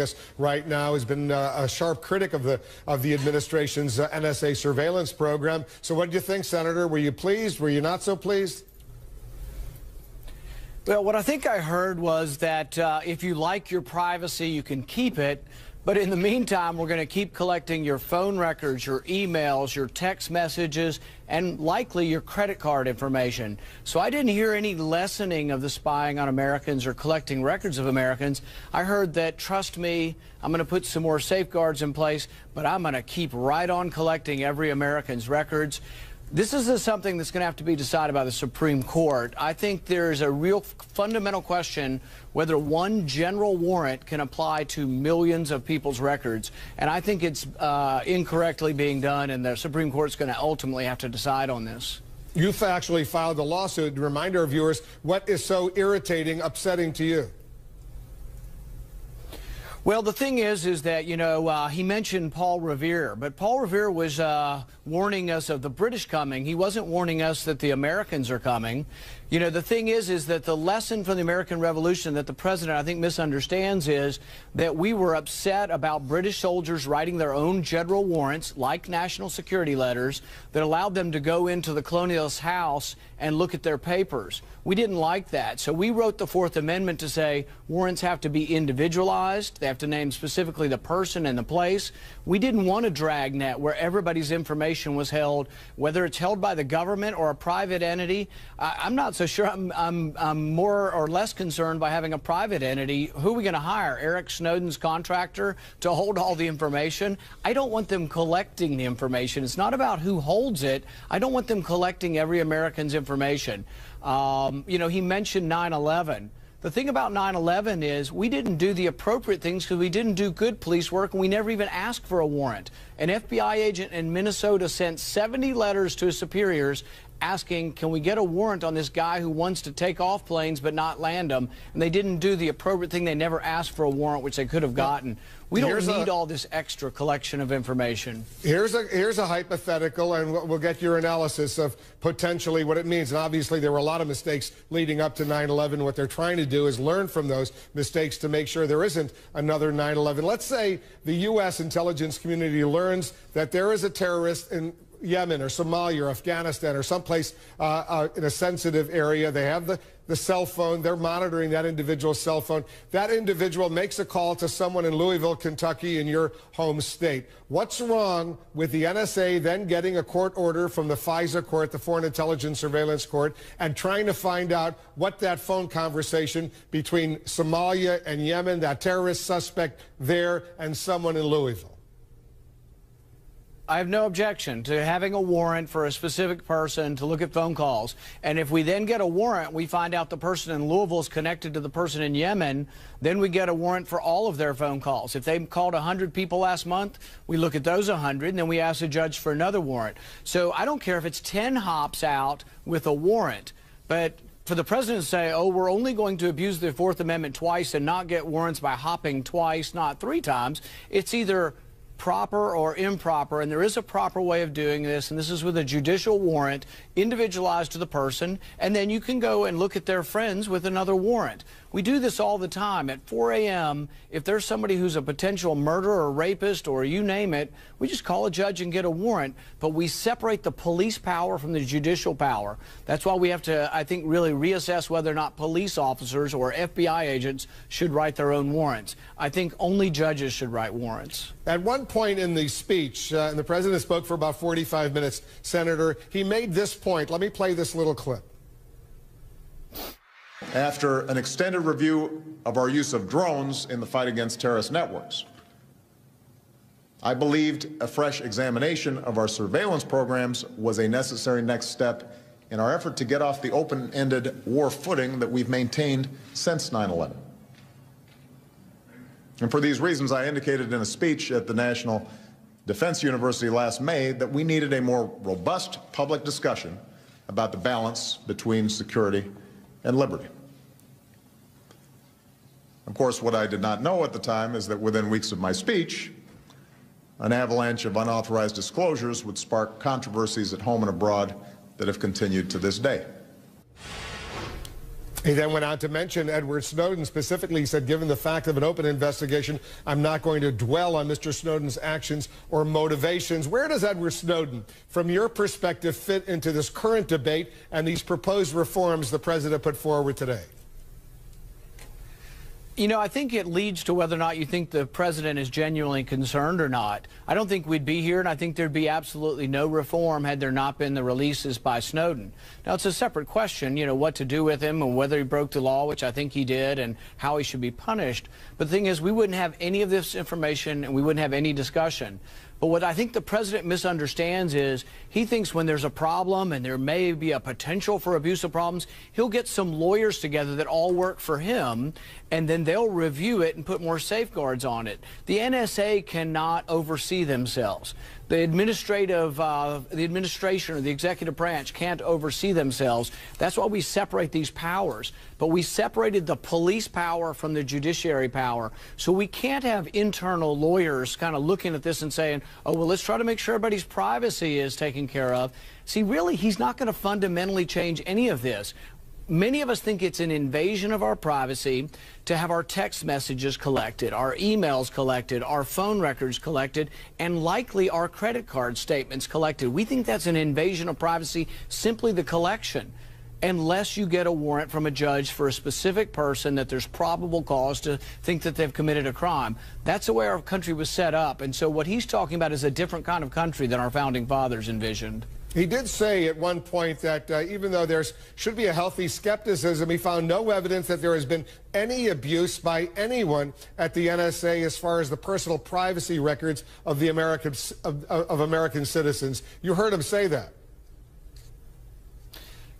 us right now has been uh, a sharp critic of the of the administration's uh, NSA surveillance program. So, what do you think, Senator? Were you pleased? Were you not so pleased? Well, what I think I heard was that uh, if you like your privacy, you can keep it. But in the meantime, we're going to keep collecting your phone records, your emails, your text messages, and likely your credit card information. So I didn't hear any lessening of the spying on Americans or collecting records of Americans. I heard that, trust me, I'm going to put some more safeguards in place, but I'm going to keep right on collecting every American's records. This is something that's going to have to be decided by the Supreme Court. I think there's a real fundamental question whether one general warrant can apply to millions of people's records. And I think it's uh, incorrectly being done, and the Supreme Court's going to ultimately have to decide on this. You've actually filed a lawsuit. Remind our viewers what is so irritating, upsetting to you? Well, the thing is, is that, you know, uh, he mentioned Paul Revere, but Paul Revere was uh, warning us of the British coming. He wasn't warning us that the Americans are coming. You know, the thing is, is that the lesson from the American Revolution that the president, I think, misunderstands is that we were upset about British soldiers writing their own general warrants, like national security letters, that allowed them to go into the colonialist house and look at their papers. We didn't like that. So we wrote the Fourth Amendment to say warrants have to be individualized. They have to name specifically the person and the place. We didn't want a dragnet where everybody's information was held, whether it's held by the government or a private entity. I, am not so sure I'm, I'm, I'm, more or less concerned by having a private entity. Who are we going to hire? Eric Snowden's contractor to hold all the information? I don't want them collecting the information. It's not about who holds it. I don't want them collecting every American's information. Um, you know, he mentioned 9 11. The thing about 9-11 is we didn't do the appropriate things because we didn't do good police work and we never even asked for a warrant. An FBI agent in Minnesota sent 70 letters to his superiors asking, can we get a warrant on this guy who wants to take off planes but not land them? And they didn't do the appropriate thing. They never asked for a warrant, which they could have gotten. We don't need a, all this extra collection of information. Here's a here's a hypothetical, and we'll get your analysis of potentially what it means. And obviously, there were a lot of mistakes leading up to 9/11. What they're trying to do is learn from those mistakes to make sure there isn't another 9/11. Let's say the U.S. intelligence community learns that there is a terrorist in Yemen or Somalia or Afghanistan or someplace uh, uh, in a sensitive area. They have the, the cell phone. They're monitoring that individual's cell phone. That individual makes a call to someone in Louisville, Kentucky, in your home state. What's wrong with the NSA then getting a court order from the FISA court, the Foreign Intelligence Surveillance Court, and trying to find out what that phone conversation between Somalia and Yemen, that terrorist suspect there, and someone in Louisville? I have no objection to having a warrant for a specific person to look at phone calls. And if we then get a warrant, we find out the person in Louisville is connected to the person in Yemen, then we get a warrant for all of their phone calls. If they called 100 people last month, we look at those 100 and then we ask the judge for another warrant. So I don't care if it's 10 hops out with a warrant, but for the president to say, oh, we're only going to abuse the Fourth Amendment twice and not get warrants by hopping twice, not three times, it's either proper or improper, and there is a proper way of doing this, and this is with a judicial warrant, individualized to the person, and then you can go and look at their friends with another warrant. We do this all the time. At 4 a.m., if there's somebody who's a potential murderer or rapist or you name it, we just call a judge and get a warrant, but we separate the police power from the judicial power. That's why we have to, I think, really reassess whether or not police officers or FBI agents should write their own warrants. I think only judges should write warrants. At one point in the speech, uh, and the president spoke for about 45 minutes, Senator, he made this point. Let me play this little clip. After an extended review of our use of drones in the fight against terrorist networks, I believed a fresh examination of our surveillance programs was a necessary next step in our effort to get off the open-ended war footing that we've maintained since 9-11. And for these reasons, I indicated in a speech at the National Defense University last May that we needed a more robust public discussion about the balance between security and liberty. Of course, what I did not know at the time is that within weeks of my speech, an avalanche of unauthorized disclosures would spark controversies at home and abroad that have continued to this day. He then went on to mention Edward Snowden specifically. He said, given the fact of an open investigation, I'm not going to dwell on Mr. Snowden's actions or motivations. Where does Edward Snowden, from your perspective, fit into this current debate and these proposed reforms the president put forward today? You know, I think it leads to whether or not you think the president is genuinely concerned or not. I don't think we'd be here, and I think there'd be absolutely no reform had there not been the releases by Snowden. Now, it's a separate question, you know, what to do with him and whether he broke the law, which I think he did, and how he should be punished. But the thing is, we wouldn't have any of this information and we wouldn't have any discussion. But what I think the president misunderstands is he thinks when there's a problem and there may be a potential for abusive problems, he'll get some lawyers together that all work for him, and then they'll review it and put more safeguards on it. The NSA cannot oversee themselves. The administrative, uh, the administration or the executive branch can't oversee themselves. That's why we separate these powers. But we separated the police power from the judiciary power. So we can't have internal lawyers kind of looking at this and saying, oh, well, let's try to make sure everybody's privacy is taken care of. See, really, he's not going to fundamentally change any of this. Many of us think it's an invasion of our privacy to have our text messages collected, our emails collected, our phone records collected, and likely our credit card statements collected. We think that's an invasion of privacy, simply the collection unless you get a warrant from a judge for a specific person that there's probable cause to think that they've committed a crime. That's the way our country was set up. And so what he's talking about is a different kind of country than our founding fathers envisioned. He did say at one point that uh, even though there should be a healthy skepticism, he found no evidence that there has been any abuse by anyone at the NSA as far as the personal privacy records of the American of, of American citizens. You heard him say that.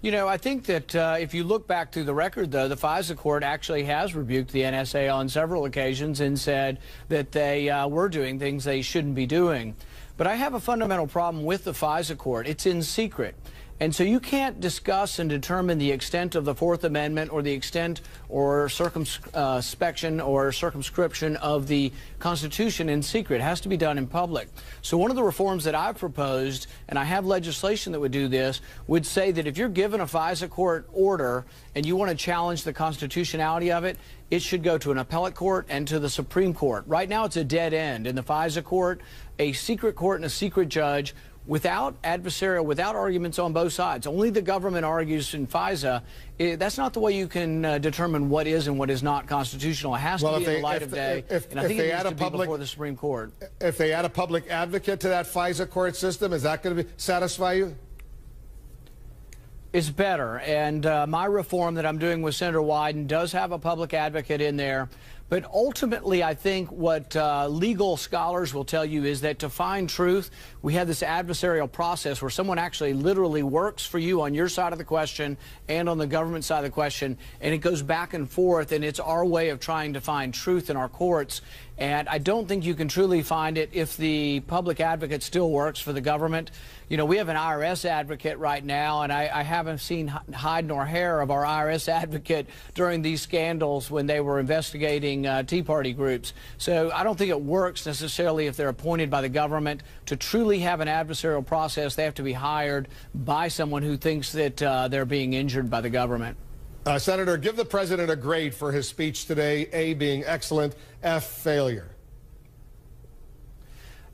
You know, I think that uh, if you look back through the record, though, the FISA court actually has rebuked the NSA on several occasions and said that they uh, were doing things they shouldn't be doing. But I have a fundamental problem with the FISA court. It's in secret. And so you can't discuss and determine the extent of the Fourth Amendment or the extent or circumspection uh, or circumscription of the Constitution in secret. It has to be done in public. So one of the reforms that I've proposed, and I have legislation that would do this, would say that if you're given a FISA court order and you want to challenge the constitutionality of it, it should go to an appellate court and to the Supreme Court. Right now it's a dead end. In the FISA court, a secret court and a secret judge without adversarial, without arguments on both sides. Only the government argues in FISA. It, that's not the way you can uh, determine what is and what is not constitutional. It has well, to be they, in the light of the, day, if, and I think they it needs add to a public, be before the Supreme Court. If they add a public advocate to that FISA court system, is that going to satisfy you? It's better, and uh, my reform that I'm doing with Senator Wyden does have a public advocate in there. But ultimately, I think what uh, legal scholars will tell you is that to find truth, we have this adversarial process where someone actually literally works for you on your side of the question and on the government side of the question, and it goes back and forth, and it's our way of trying to find truth in our courts. And I don't think you can truly find it if the public advocate still works for the government. You know, we have an IRS advocate right now, and I, I haven't seen hide nor hair of our IRS advocate during these scandals when they were investigating uh, Tea Party groups. So I don't think it works necessarily if they're appointed by the government. To truly have an adversarial process, they have to be hired by someone who thinks that uh, they're being injured by the government. Uh, Senator, give the president a grade for his speech today, A being excellent, F failure.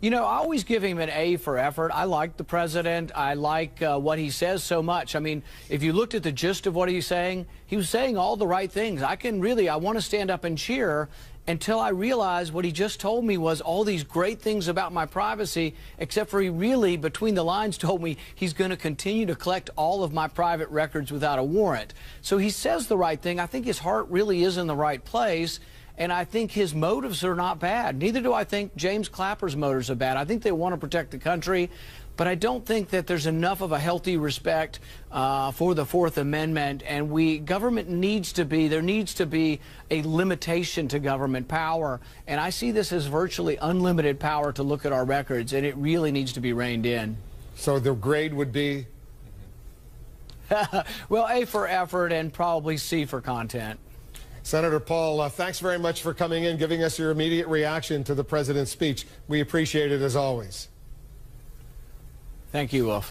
You know, I always give him an A for effort. I like the president. I like uh, what he says so much. I mean, if you looked at the gist of what he's saying, he was saying all the right things. I can really, I want to stand up and cheer until I realized what he just told me was all these great things about my privacy, except for he really, between the lines, told me he's going to continue to collect all of my private records without a warrant. So he says the right thing. I think his heart really is in the right place. And I think his motives are not bad. Neither do I think James Clapper's motives are bad. I think they want to protect the country, but I don't think that there's enough of a healthy respect uh, for the Fourth Amendment. And we government needs to be there needs to be a limitation to government power. And I see this as virtually unlimited power to look at our records, and it really needs to be reined in. So the grade would be. well, A for effort and probably C for content. Senator Paul, uh, thanks very much for coming in, giving us your immediate reaction to the president's speech. We appreciate it as always. Thank you, Wolf.